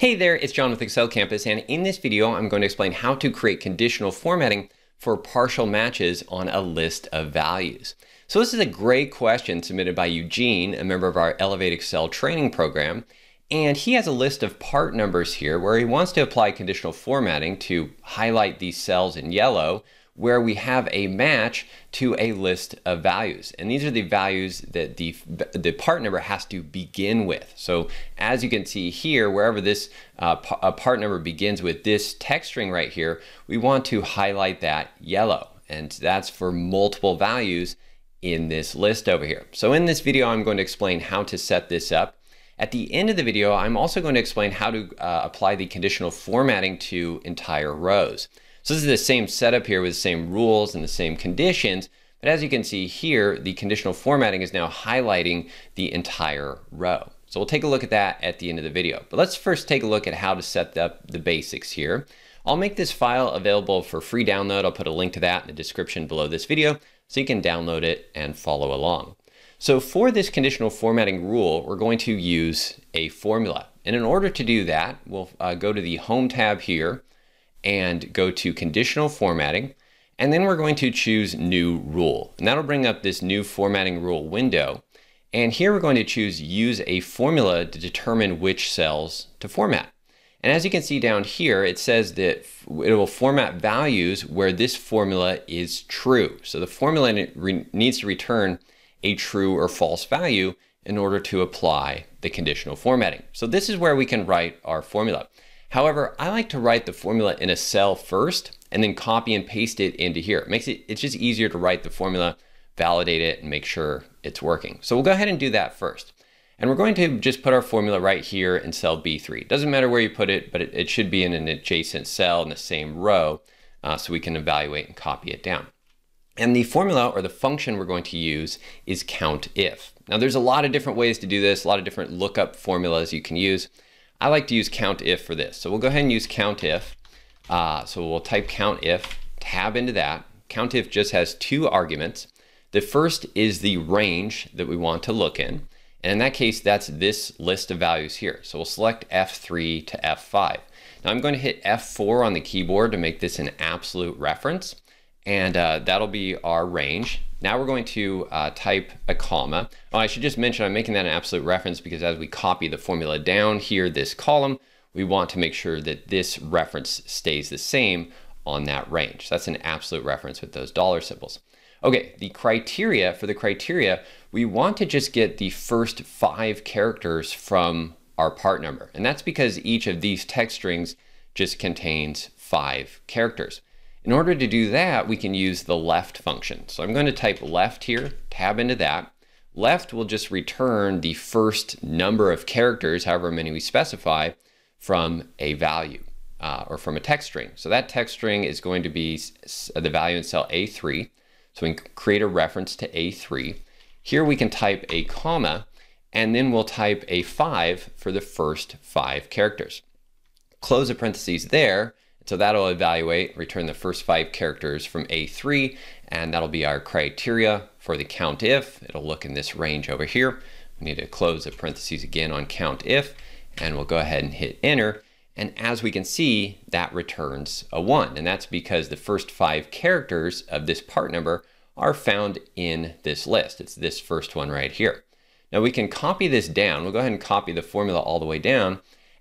Hey there, it's Jon with Excel Campus, and in this video, I'm going to explain how to create conditional formatting for partial matches on a list of values. So this is a great question submitted by Eugene, a member of our Elevate Excel training program. And he has a list of part numbers here where he wants to apply conditional formatting to highlight these cells in yellow where we have a match to a list of values. And these are the values that the, the part number has to begin with. So as you can see here, wherever this uh, part number begins with this text string right here, we want to highlight that yellow. And that's for multiple values in this list over here. So in this video, I'm going to explain how to set this up. At the end of the video, I'm also going to explain how to uh, apply the conditional formatting to entire rows. So this is the same setup here with the same rules and the same conditions, but as you can see here, the conditional formatting is now highlighting the entire row. So we'll take a look at that at the end of the video. But let's first take a look at how to set up the basics here. I'll make this file available for free download. I'll put a link to that in the description below this video so you can download it and follow along. So for this conditional formatting rule, we're going to use a formula. And in order to do that, we'll uh, go to the Home tab here and go to conditional formatting. And then we're going to choose new rule. And that'll bring up this new formatting rule window. And here we're going to choose use a formula to determine which cells to format. And as you can see down here, it says that it will format values where this formula is true. So the formula needs to return a true or false value in order to apply the conditional formatting. So this is where we can write our formula. However, I like to write the formula in a cell first and then copy and paste it into here. It makes it, it's just easier to write the formula, validate it, and make sure it's working. So we'll go ahead and do that first. And we're going to just put our formula right here in cell B3. It Doesn't matter where you put it, but it, it should be in an adjacent cell in the same row uh, so we can evaluate and copy it down. And the formula or the function we're going to use is COUNTIF. Now there's a lot of different ways to do this, a lot of different lookup formulas you can use. I like to use COUNTIF for this. So we'll go ahead and use COUNTIF. Uh, so we'll type COUNTIF, tab into that. COUNTIF just has two arguments. The first is the range that we want to look in. And in that case, that's this list of values here. So we'll select F3 to F5. Now I'm going to hit F4 on the keyboard to make this an absolute reference. And uh, that'll be our range. Now we're going to uh, type a comma. Oh, I should just mention I'm making that an absolute reference because as we copy the formula down here, this column, we want to make sure that this reference stays the same on that range. That's an absolute reference with those dollar symbols. Okay, the criteria, for the criteria, we want to just get the first five characters from our part number. And that's because each of these text strings just contains five characters. In order to do that, we can use the left function. So I'm going to type left here, tab into that. Left will just return the first number of characters, however many we specify, from a value uh, or from a text string. So that text string is going to be the value in cell A3. So we can create a reference to A3. Here we can type a comma, and then we'll type a 5 for the first five characters. Close the parentheses there, so that'll evaluate, return the first five characters from A3, and that'll be our criteria for the COUNTIF. It'll look in this range over here. We need to close the parentheses again on COUNTIF, and we'll go ahead and hit enter. And as we can see, that returns a one. And that's because the first five characters of this part number are found in this list. It's this first one right here. Now we can copy this down. We'll go ahead and copy the formula all the way down.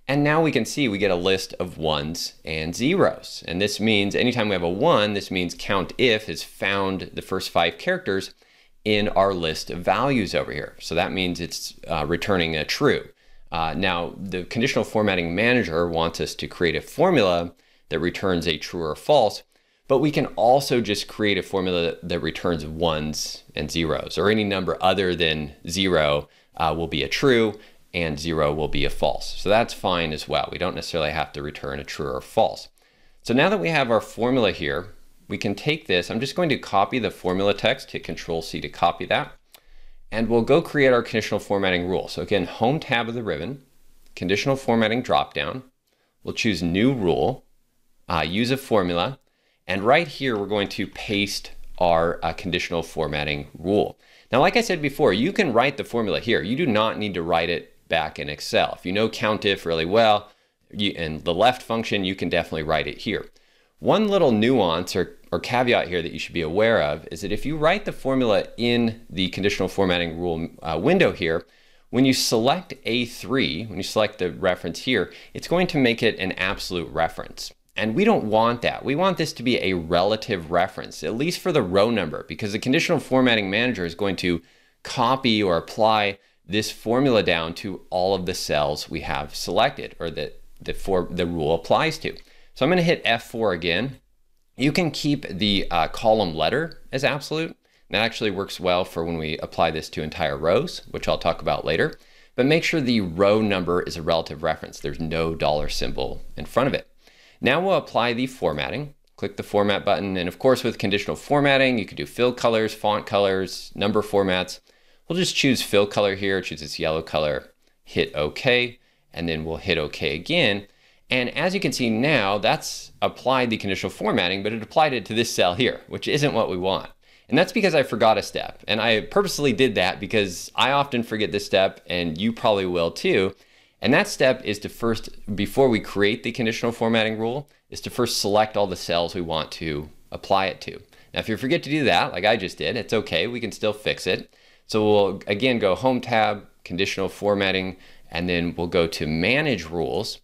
And now we can see we get a list of ones and zeros. And this means anytime we have a one, this means COUNTIF has found the first five characters in our list of values over here. So that means it's uh, returning a true. Uh, now, the conditional formatting manager wants us to create a formula that returns a true or false, but we can also just create a formula that returns ones and zeros, or any number other than zero uh, will be a true, and zero will be a false. So that's fine as well. We don't necessarily have to return a true or false. So now that we have our formula here, we can take this, I'm just going to copy the formula text, hit Control C to copy that, and we'll go create our conditional formatting rule. So again, Home tab of the ribbon, conditional formatting dropdown, we'll choose New Rule, uh, use a formula, and right here we're going to paste our uh, conditional formatting rule. Now, like I said before, you can write the formula here. You do not need to write it back in Excel. If you know COUNTIF really well, you, and the left function, you can definitely write it here. One little nuance or, or caveat here that you should be aware of is that if you write the formula in the conditional formatting rule uh, window here, when you select A3, when you select the reference here, it's going to make it an absolute reference. And we don't want that. We want this to be a relative reference, at least for the row number, because the conditional formatting manager is going to copy or apply this formula down to all of the cells we have selected or that the, for, the rule applies to. So I'm going to hit F4 again. You can keep the uh, column letter as absolute. That actually works well for when we apply this to entire rows, which I'll talk about later. But make sure the row number is a relative reference. There's no dollar symbol in front of it. Now we'll apply the formatting. Click the format button. And of course, with conditional formatting, you can do fill colors, font colors, number formats. We'll just choose fill color here, choose this yellow color, hit OK, and then we'll hit OK again. And as you can see now, that's applied the conditional formatting, but it applied it to this cell here, which isn't what we want. And that's because I forgot a step. And I purposely did that because I often forget this step, and you probably will too. And that step is to first, before we create the conditional formatting rule, is to first select all the cells we want to apply it to. Now, if you forget to do that, like I just did, it's okay. We can still fix it. So we'll again go Home tab, Conditional Formatting, and then we'll go to Manage Rules.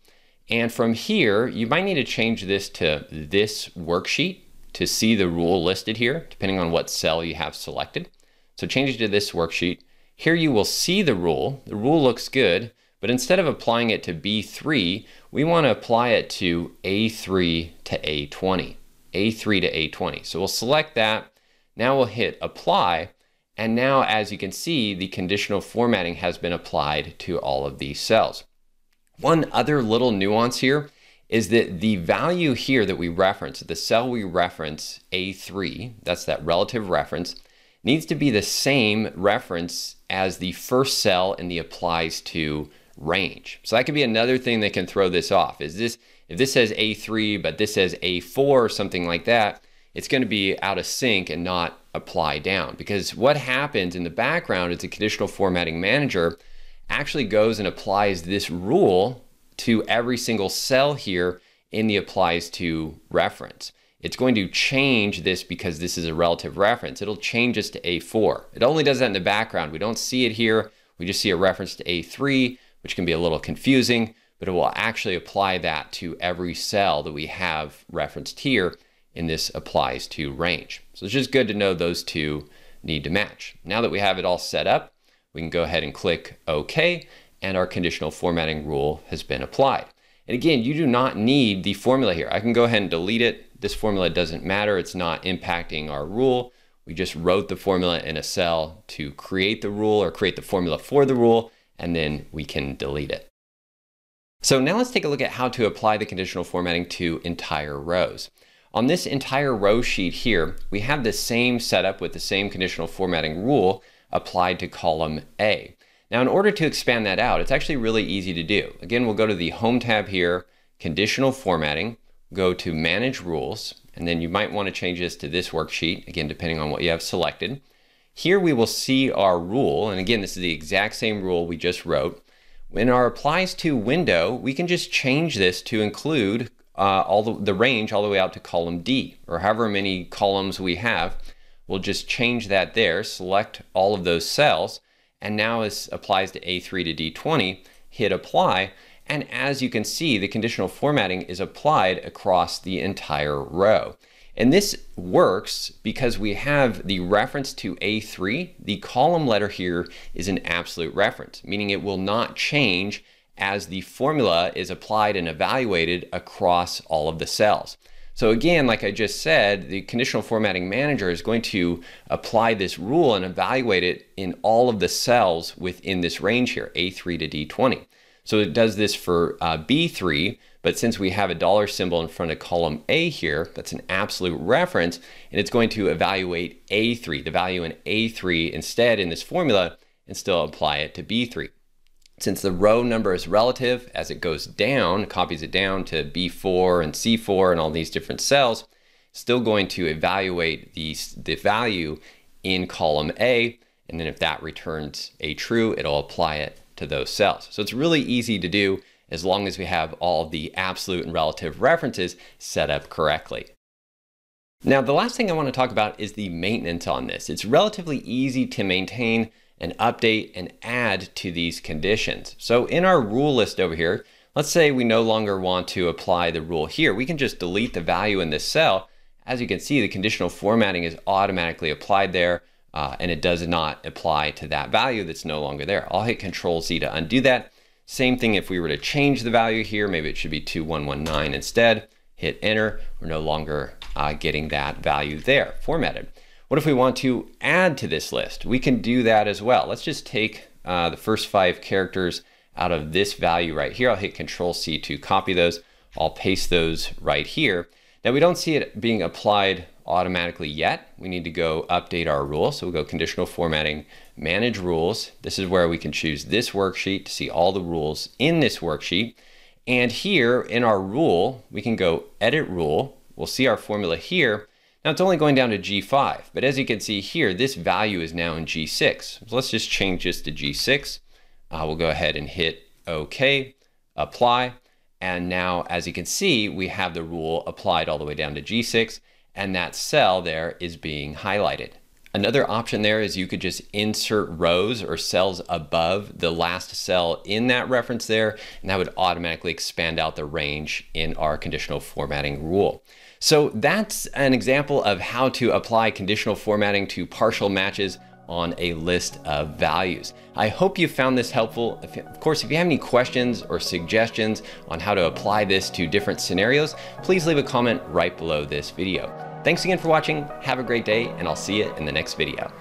And from here, you might need to change this to this worksheet to see the rule listed here, depending on what cell you have selected. So change it to this worksheet. Here you will see the rule. The rule looks good, but instead of applying it to B3, we want to apply it to A3 to A20. A3 to A20. So we'll select that. Now we'll hit apply. And now, as you can see, the conditional formatting has been applied to all of these cells. One other little nuance here is that the value here that we reference, the cell we reference, A3, that's that relative reference, needs to be the same reference as the first cell in the applies to range. So that could be another thing that can throw this off. Is this if this says A3 but this says A4 or something like that, it's going to be out of sync and not apply down. Because what happens in the background is the conditional formatting manager actually goes and applies this rule to every single cell here in the applies to reference. It's going to change this because this is a relative reference. It'll change this to A4. It only does that in the background. We don't see it here. We just see a reference to A3, which can be a little confusing, but it will actually apply that to every cell that we have referenced here in this applies to range. So it's just good to know those two need to match. Now that we have it all set up, we can go ahead and click OK, and our conditional formatting rule has been applied. And again, you do not need the formula here. I can go ahead and delete it. This formula doesn't matter. It's not impacting our rule. We just wrote the formula in a cell to create the rule or create the formula for the rule, and then we can delete it. So now let's take a look at how to apply the conditional formatting to entire rows. On this entire row sheet here, we have the same setup with the same conditional formatting rule applied to column A. Now, in order to expand that out, it's actually really easy to do. Again, we'll go to the Home tab here, Conditional Formatting, go to Manage Rules, and then you might want to change this to this worksheet, again, depending on what you have selected. Here we will see our rule, and again, this is the exact same rule we just wrote. In our Applies To window, we can just change this to include uh, all the, the range all the way out to column D, or however many columns we have. We'll just change that there, select all of those cells, and now this applies to A3 to D20, hit apply, and as you can see, the conditional formatting is applied across the entire row. And this works because we have the reference to A3. The column letter here is an absolute reference, meaning it will not change as the formula is applied and evaluated across all of the cells. So again, like I just said, the conditional formatting manager is going to apply this rule and evaluate it in all of the cells within this range here, A3 to D20. So it does this for uh, B3, but since we have a dollar symbol in front of column A here, that's an absolute reference, and it's going to evaluate A3, the value in A3 instead in this formula, and still apply it to B3. Since the row number is relative, as it goes down, copies it down to B4 and C4 and all these different cells, still going to evaluate the, the value in column A, and then if that returns a true, it'll apply it to those cells. So it's really easy to do. as long as we have all the absolute and relative references set up correctly. Now, the last thing I want to talk about is the maintenance on this. It's relatively easy to maintain and update and add to these conditions. So in our rule list over here, let's say we no longer want to apply the rule here. We can just delete the value in this cell. As you can see, the conditional formatting is automatically applied there uh, and it does not apply to that value that's no longer there. I'll hit Control Z to undo that. Same thing if we were to change the value here, maybe it should be 2119 instead. Hit enter, we're no longer uh, getting that value there formatted. What if we want to add to this list? We can do that as well. Let's just take uh, the first five characters out of this value right here. I'll hit Control C to copy those. I'll paste those right here. Now we don't see it being applied automatically yet. We need to go update our rule. So we'll go conditional formatting, manage rules. This is where we can choose this worksheet to see all the rules in this worksheet. And here in our rule, we can go edit rule. We'll see our formula here. Now it's only going down to G5, but as you can see here, this value is now in G6. So let's just change this to G6. Uh, we'll go ahead and hit OK, apply. And now, as you can see, we have the rule applied all the way down to G6, and that cell there is being highlighted. Another option there is you could just insert rows or cells above the last cell in that reference there, and that would automatically expand out the range in our conditional formatting rule. So that's an example of how to apply conditional formatting to partial matches on a list of values. I hope you found this helpful. Of course, if you have any questions or suggestions on how to apply this to different scenarios, please leave a comment right below this video. Thanks again for watching, have a great day, and I'll see you in the next video.